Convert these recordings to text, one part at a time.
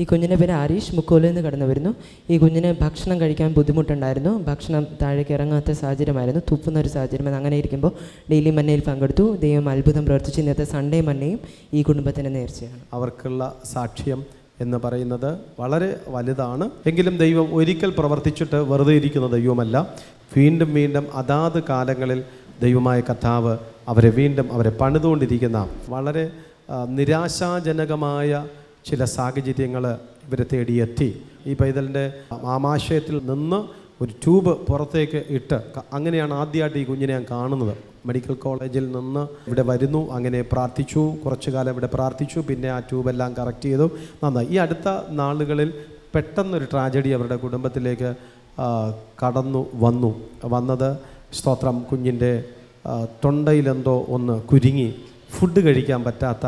ഈ കുഞ്ഞിന്റെ പേര് ആരീഷ് മുക്കോലിൽ നിന്ന് കടന്നു വരുന്നു ഈ കുഞ്ഞിന് ഭക്ഷണം കഴിക്കാൻ ബുദ്ധിമുട്ടുണ്ടായിരുന്നു. ഭക്ഷണം താഴേക്ക് ഇറങ്ങാത്ത സാഹചര്യമായിരുന്നു. തുപ്പുന്ന ഒരു സാഹചര്യം അങ്ങനെ ഇരിക്കുമ്പോൾ ഡെയിലി മന്നയിൽ പങ്കെടുത്തു. ദൈവം അത്ഭുതം പ്രവർത്തിച്ച്. ഇന്നത്തെ സൺഡേ മന്നയും ഈ കുടുംബത്തിന്റെ നേർച്ചയാണ്. അവർക്കുള്ള സാക്ഷ്യം എന്ന് പറയുന്നത് വളരെ വലുതാണ്. എങ്കിലും ദൈവം ഒരിക്കൽ പ്രവർത്തിച്ചിട്ട് വെറുതെ ഇരിക്കുന്ന ദൈവമല്ല. വീണ്ടും വീണ്ടും അതാത് കാലങ്ങളിൽ ദൈവമായ കഥാവ് അവരെ വീണ്ടും അവരെ പണിതുകൊണ്ടിരിക്കുന്ന വളരെ നിരാശാജനകമായ ചില സാഹചര്യങ്ങൾ ഇവരെ തേടിയെത്തി. ഈ പൈതലിന്റെ ആമാശയത്തിൽ നിന്ന് ഒരു ട്യൂബ് പുറത്തേക്ക് ഇട്ട് അങ്ങനെയാണ് ആദ്യമായിട്ട് ഈ കുഞ്ഞിനെ ഞാൻ കാണുന്നത്. മെഡിക്കൽ കോളേജിൽ നിന്ന് ഇവിടെ വരുന്നു അങ്ങനെ പ്രാർത്ഥിച്ചു കുറച്ചു കാലം ഇവിടെ പ്രാർത്ഥിച്ചു പിന്നെ ആ ട്യൂബെല്ലാം കറക്റ്റ് ചെയ്തു. നന്നായി. ഈ അടുത്ത നാളുകളിൽ പെട്ടെന്നൊരു ട്രാജഡി അവരുടെ കുടുംബത്തിലേക്ക് കടന്നു വന്നു. വന്നത് സ്തോത്രം കുഞ്ഞിന്റെ തൊണ്ടയിലെന്തോ ഒന്ന് കുരുങ്ങി. ഫുഡ് കഴിക്കാൻ പറ്റാത്ത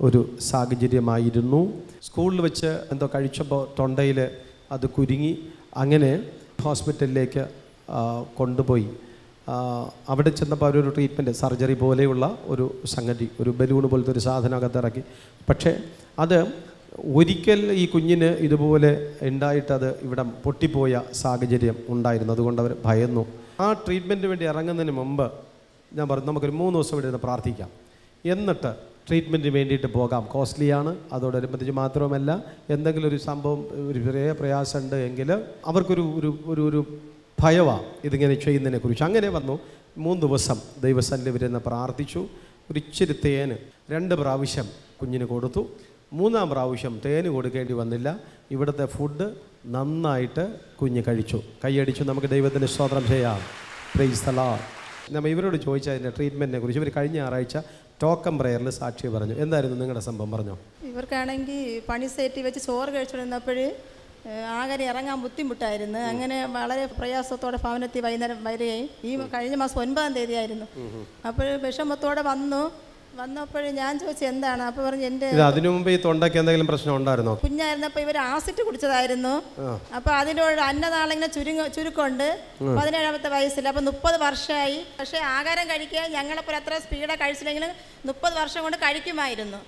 ഒരു സാഹചര്യമായിരുന്നു. സ്കൂളിൽ വെച്ച് എന്തോ കഴിച്ചപ്പോൾ തൊണ്ടയിൽ അത് കുരുങ്ങി അങ്ങനെ ഹോസ്പിറ്റലിലേക്ക് കൊണ്ടുപോയി. അവിടെ ചെന്നപ്പോൾ അവരൊരു ട്രീറ്റ്മെന്റ് സർജറി പോലെയുള്ള ഒരു സംഗതി ഒരു ബലൂൺ പോലത്തെ ഒരു സാധനം അകത്തിറക്കി പക്ഷേ അത് ഒരിക്കൽ ഈ കുഞ്ഞിന് ഇതുപോലെ ഉണ്ടായിട്ടത് ഇവിടെ പൊട്ടിപ്പോയ സാഹചര്യം ഉണ്ടായിരുന്നു. അതുകൊണ്ട് അവർ ഭയന്നു. ആ ട്രീറ്റ്മെന്റിന് വേണ്ടി ഇറങ്ങുന്നതിന് മുമ്പ് ഞാൻ പറഞ്ഞു നമുക്കൊരു മൂന്ന് ദിവസം ഇവിടെ ഇരുന്ന് പ്രാർത്ഥിക്കാം. എന്നിട്ട് ട്രീറ്റ്മെന്റിന് വേണ്ടിയിട്ട് പോകാം. കോസ്റ്റ്ലിയാണ്. അതോടനുബന്ധിച്ച് മാത്രവുമല്ല എന്തെങ്കിലും ഒരു സംഭവം ഒരു ചെറിയ പ്രയാസമുണ്ട് എങ്കിൽ അവർക്കൊരു ഒരു ഒരു ഒരു ഭയമാണ് ഇതിങ്ങനെ ചെയ്യുന്നതിനെ കുറിച്ച്. അങ്ങനെ വന്നു. മൂന്ന് ദിവസം ദൈവസന്നിധി വരുന്ന പ്രാർത്ഥിച്ചു. ഒരു ഇച്ചിരി തേന് രണ്ട് പ്രാവശ്യം കുഞ്ഞിന് കൊടുത്തു. മൂന്നാം പ്രാവശ്യം തേന് കൊടുക്കേണ്ടി വന്നില്ല. ഇവിടുത്തെ ഫുഡ് നന്നായിട്ട് കുഞ്ഞ് കഴിച്ചു. കൈയടിച്ചു. നമുക്ക് ദൈവത്തിന് സ്തോത്രം ചെയ്യാം. പ്രൈസ് തലാ നമ്മൾ ഇവരോട് ചോദിച്ച അതിന്റെ ട്രീറ്റ്മെന്റിനെ കുറിച്ച് ഇവർ കഴിഞ്ഞ ഞായറാഴ്ച ടോക്കൺ പ്രയറിൽ സാക്ഷി പറഞ്ഞു. എന്തായിരുന്നു നിങ്ങളുടെ സംഭവം? പറഞ്ഞോ. ഇവർക്കാണെങ്കിൽ പണി സേറ്റി വെച്ച് ചോറ് കഴിച്ചുകൊണ്ടിരുന്നപ്പോൾ ആകെ ഇറങ്ങാൻ ബുദ്ധിമുട്ടായിരുന്നു. അങ്ങനെ വളരെ പ്രയാസത്തോടെ ഭവനത്തിൽ വൈകുന്നേരം വരികയും ഈ കഴിഞ്ഞ മാസം ഒൻപതാം തീയതി ആയിരുന്നു അപ്പോൾ വിഷമത്തോടെ വന്നു. വന്നപ്പോൾ ഞാൻ ചോദിച്ചു എന്താണ്? അപ്പൊ പറഞ്ഞു എന്റെ അതിനു മുമ്പ് ഈ തൊണ്ടയ്ക്ക് എന്തെങ്കിലും പ്രശ്നം ഉണ്ടായിരുന്നോ? കുഞ്ഞായിരുന്നപ്പോ ഇവർ ആസിഡ് കുടിച്ചതായിരുന്നു. അപ്പൊ അതിനോട് അന്നനാളിങ്ങനെ ചുരുങ്ങ ചുരുക്കമുണ്ട് പതിനേഴാമത്തെ വയസ്സിൽ അപ്പൊ മുപ്പത് വർഷമായി. പക്ഷെ ആഹാരം കഴിക്കാൻ ഞങ്ങളപ്പോൾ അത്ര സ്പീഡാ കഴിച്ചില്ലെങ്കിലും മുപ്പത് വർഷം കൊണ്ട് കഴിക്കുമായിരുന്നു.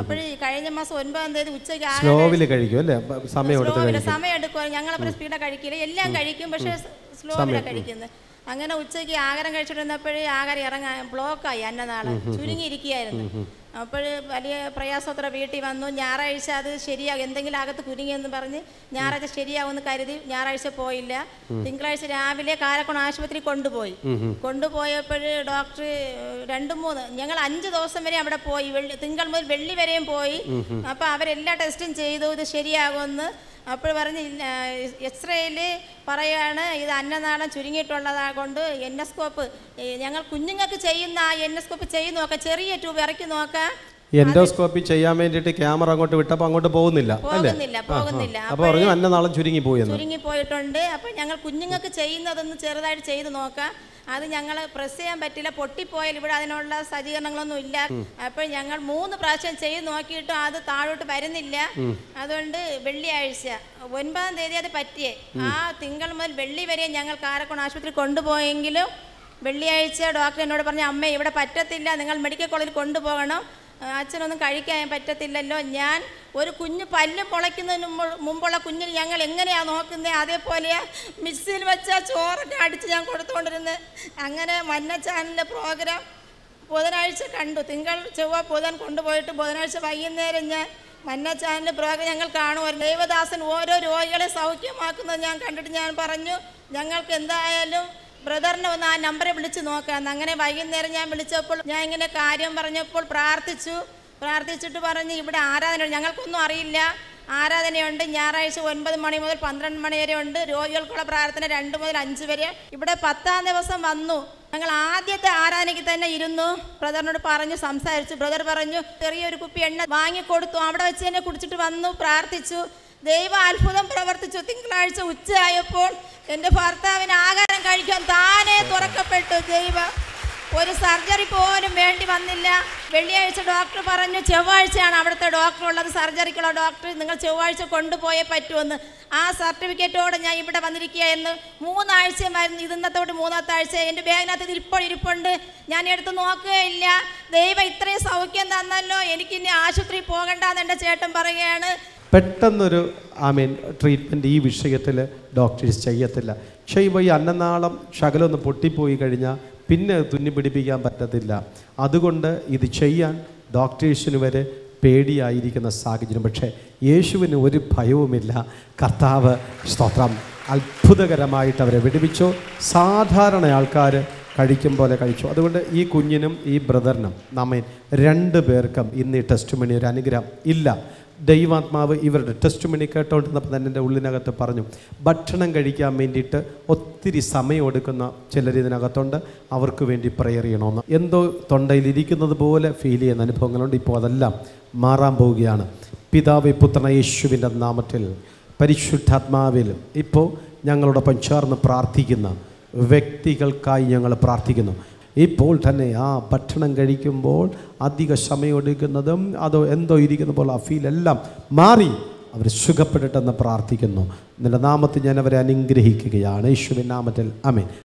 അപ്പോൾ ഈ കഴിഞ്ഞ മാസം ഒൻപതാം തീയതി ഉച്ചയ്ക്ക് ആഹാരം സ്ലോവിൽ കഴിക്കും അല്ലേ? സമയം എടുക്കുവാൻ ഞങ്ങളപ്പോൾ സ്പീഡാ കഴിക്കില്ല. എല്ലാം കഴിക്കും പക്ഷെ സ്ലോവിലാണ് കഴിക്കുന്നത്. അങ്ങനെ ഉച്ചയ്ക്ക് ആഹാരം കഴിച്ചിട്ടിരുന്നപ്പോഴേ ആഹാരം ഇറങ്ങാൻ ബ്ലോക്കായി അന്നനാളെ. ചുരുങ്ങിയിരിക്കുകയായിരുന്നു. അപ്പോൾ വലിയ പ്രയാസത്തോടെ വീട്ടിൽ വന്നു. ഞായറാഴ്ച അത് ശരിയാകും എന്തെങ്കിലും അകത്ത് കുരുങ്ങിയെന്ന് പറഞ്ഞ് ഞായറാഴ്ച ശരിയാവുമെന്ന് കരുതി ഞായറാഴ്ച പോയില്ല. തിങ്കളാഴ്ച രാവിലെ കാരക്കുണ ആശുപത്രി കൊണ്ടുപോയി. കൊണ്ടുപോയപ്പോൾ ഡോക്ടർ രണ്ട് മൂന്ന് ഞങ്ങൾ അഞ്ച് ദിവസം വരെ അവിടെ പോയി. വെള്ളി തിങ്കൾ മുതൽ വെള്ളി വരെയും പോയി. അപ്പോൾ അവരെല്ലാ ടെസ്റ്റും ചെയ്തു. ഇത് ശരിയാകുമെന്ന് അപ്പോൾ പറഞ്ഞ് എക്സ്റേയിൽ പറയാണ് ഇത് അന്നനാളം ചുരുങ്ങിയിട്ടുള്ളതാ കൊണ്ട് എൻ എൻഡോസ്കോപ്പ് ഞങ്ങൾ കുഞ്ഞുങ്ങൾക്ക് ചെയ്യുന്ന ആ എൻ എൻഡോസ്കോപ്പ് ചെയ്ത് നോക്കാം ചെറിയ ട്യൂബ് ഇറക്കി നോക്കാം എൻഡോസ്കോപ്പി ചെയ്യാൻ വേണ്ടിയിട്ട് ക്യാമറ അങ്ങോട്ട് വിട്ടപ്പോൾ അങ്ങോട്ട് പോകുന്നില്ല പോകുന്നില്ല പോകുന്നില്ല. അപ്പോൾ പറഞ്ഞു അന്നനാളം ചുരുങ്ങി പോയി ചുരുങ്ങി പോയിട്ടുണ്ട് അപ്പോൾ ഞങ്ങൾ കുഞ്ഞുങ്ങൾക്ക് ചെയ്യുന്നതൊന്ന് ചെറുതായിട്ട് ചെയ്ത് നോക്കാം. അത് ഞങ്ങൾ പ്രസ് ചെയ്യാൻ പറ്റില്ല പൊട്ടിപ്പോയാൽ ഇവിടെ അതിനുള്ള സജ്ജീകരണങ്ങളൊന്നും ഇല്ല. അപ്പോൾ ഞങ്ങൾ മൂന്ന് പ്രാവശ്യം ചെയ്ത് നോക്കിയിട്ടും അത് താഴോട്ട് വരുന്നില്ല. അതുകൊണ്ട് വെള്ളിയാഴ്ച ഒൻപതാം തീയതി അത് പറ്റിയേ. ആ തിങ്കൾ മുതൽ വെള്ളി വരെ ഞങ്ങൾ കാരക്കോൺ ആശുപത്രി കൊണ്ടുപോയെങ്കിലും വെള്ളിയാഴ്ച ഡോക്ടർ എന്നോട് പറഞ്ഞു അമ്മ ഇവിടെ പറ്റത്തില്ല നിങ്ങൾ മെഡിക്കൽ കോളേജിൽ കൊണ്ടുപോകണം. അച്ഛനൊന്നും കഴിക്കാൻ പറ്റത്തില്ലല്ലോ. ഞാൻ ഒരു കുഞ്ഞ് പല്ല് പൊളയ്ക്കുന്നതിന് മുമ്പ് മുമ്പുള്ള കുഞ്ഞിന് ഞങ്ങൾ എങ്ങനെയാണ് നോക്കുന്നത് അതേപോലെ മിക്സിയിൽ വെച്ച ചോറൊക്കെ അടിച്ച് ഞാൻ കൊടുത്തുകൊണ്ടിരുന്നത് അങ്ങനെ മന്ന ചാനലിന്റെ പ്രോഗ്രാം ബുധനാഴ്ച കണ്ടു. തിങ്കൾ ചൊവ്വ ബുധൻ കൊണ്ടുപോയിട്ട് ബുധനാഴ്ച വൈകുന്നേരം ഞാൻ മന്ന ചാനലിന്റെ പ്രോഗ്രാം ഞങ്ങൾ കാണുമായിരുന്നു. ദേവദാസൻ ഓരോ രോഗികളെ സൗഖ്യമാക്കുന്നത് ഞാൻ കണ്ടിട്ട് ഞാൻ പറഞ്ഞു ഞങ്ങൾക്ക് എന്തായാലും ബ്രദറിനെ ഒന്ന് ആ നമ്പറെ വിളിച്ച് നോക്കാം. അങ്ങനെ വൈകുന്നേരം ഞാൻ വിളിച്ചപ്പോൾ ഞാൻ ഇങ്ങനെ കാര്യം പറഞ്ഞപ്പോൾ പ്രാർത്ഥിച്ചു. പ്രാർത്ഥിച്ചിട്ട് പറഞ്ഞ് ഇവിടെ ആരാധന ഞങ്ങൾക്കൊന്നും അറിയില്ല. ആരാധനയുണ്ട്? ഞായറാഴ്ച ഒൻപത് മണി മുതൽ പന്ത്രണ്ട് മണി വരെ ഉണ്ട്. രോഗികൾക്കുള്ള പ്രാർത്ഥന രണ്ട് മുതൽ അഞ്ച് വരെ. ഇവിടെ പത്താം ദിവസം വന്നു. ഞങ്ങൾ ആദ്യത്തെ ആരാധനയ്ക്ക് തന്നെ ഇരുന്നു. ബ്രദറിനോട് പറഞ്ഞു സംസാരിച്ചു. ബ്രദർ പറഞ്ഞു ചെറിയൊരു കുപ്പി എണ്ണ വാങ്ങിക്കൊടുത്തു. അവിടെ വെച്ച് തന്നെ കുടിച്ചിട്ട് വന്നു പ്രാർത്ഥിച്ചു. ദൈവ അത്ഭുതം പ്രവർത്തിച്ചു. തിങ്കളാഴ്ച ഉച്ചയായപ്പോൾ എന്റെ ഭർത്താവിന് ആഹാരം കഴിക്കാൻ താനേ തുറക്കപ്പെട്ടു. ദൈവ ഒരു സർജറി പോലും വേണ്ടി വന്നില്ല. വെള്ളിയാഴ്ച ഡോക്ടർ പറഞ്ഞു ചൊവ്വാഴ്ചയാണ് അവിടുത്തെ ഡോക്ടർ ഉള്ളത്. സർജറിക്കുള്ള ഡോക്ടർ നിങ്ങൾ ചൊവ്വാഴ്ച കൊണ്ടുപോയേ പറ്റുമെന്ന് ആ സർട്ടിഫിക്കറ്റോടെ ഞാൻ ഇവിടെ വന്നിരിക്കുകയെന്ന് മൂന്നാഴ്ചയുമായിരുന്നു വരുന്നു ഇതിന്നത്തോട് മൂന്നാമത്തെ ആഴ്ച എന്റെ ബാഗിനകത്ത് ഇപ്പോൾ ഇരിപ്പുണ്ട്. ഞാൻ എടുത്ത് നോക്കുകയില്ല. ദൈവം ഇത്രയും സൗഖ്യം തന്നല്ലോ. എനിക്കിനി ആശുപത്രി പോകണ്ടെന്ന് എന്റെ ചേട്ടൻ പറയുകയാണ്. പെട്ടെന്നൊരു ഐ മീൻ ട്രീറ്റ്മെന്റ് ഈ വിഷയത്തിൽ ഡോക്ടേഴ്സ് ചെയ്യത്തില്ല. ചെയ്യുമ്പോൾ ഈ അന്നനാളം ശകലമൊന്ന് പൊട്ടിപ്പോയി കഴിഞ്ഞാൽ പിന്നെ തുന്നി പിടിപ്പിക്കാൻ പറ്റത്തില്ല. അതുകൊണ്ട് ഇത് ചെയ്യാൻ ഡോക്ടേഴ്സിന് വരെ പേടിയായിരിക്കുന്ന സാഹചര്യം. പക്ഷേ യേശുവിന് ഒരു ഭയവുമില്ല. കർത്താവ് സ്തോത്രം. അത്ഭുതകരമായിട്ട് അവരെ വിടുവിച്ചു. സാധാരണ ആൾക്കാർ കഴിക്കും പോലെ കഴിച്ചു. അതുകൊണ്ട് ഈ കുഞ്ഞിനും ഈ ബ്രദറിനും നമ്മെ രണ്ട് പേർക്കും ഇന്ന് ഈ ടെസ്റ്റ് മണി ഒരു അനുഗ്രഹം ഇല്ല. ദൈവാത്മാവ് ഇവരുടെ ടെസ്റ്റ് മണി കേട്ടോണ്ടിരുന്നപ്പോൾ തന്നെ എന്റെ ഉള്ളിനകത്ത് പറഞ്ഞു ഭക്ഷണം കഴിക്കാൻ വേണ്ടിയിട്ട് ഒത്തിരി സമയം എടുക്കുന്ന ചിലർ ഇതിനകത്തുണ്ട്. അവർക്ക് വേണ്ടി പ്രെയർ ചെയ്യണമെന്ന്. എന്തോ തൊണ്ടയിലിരിക്കുന്നത് പോലെ ഫീൽ ചെയ്യുന്ന അനുഭവങ്ങളുണ്ട്. ഇപ്പോൾ അതെല്ലാം മാറാൻ പോവുകയാണ്. പിതാവ് പുത്രന യേശുവിന്റെ നാമത്തിൽ പരിശുദ്ധാത്മാവിൽ ഇപ്പോൾ ഞങ്ങളോടൊപ്പം ചേർന്ന് പ്രാർത്ഥിക്കുന്ന വ്യക്തികൾക്കായി ഞങ്ങൾ പ്രാർത്ഥിക്കുന്നു. ഇപ്പോൾ തന്നെ ആ ഭക്ഷണം കഴിക്കുമ്പോൾ അധിക സമയം എടുക്കുന്നതും അതോ എന്തോ ഇരിക്കുന്ന പോലെ ആ ഫീൽ എല്ലാം മാറി അവർ സുഖപ്പെടട്ടെന്ന് പ്രാർത്ഥിക്കുന്നു. നിന്റെ നാമത്തിൽ ഞാൻ അവരെ അനുഗ്രഹിക്കുകയാണ്. യേശുവിൻ നാമത്തിൽ. അമേൻ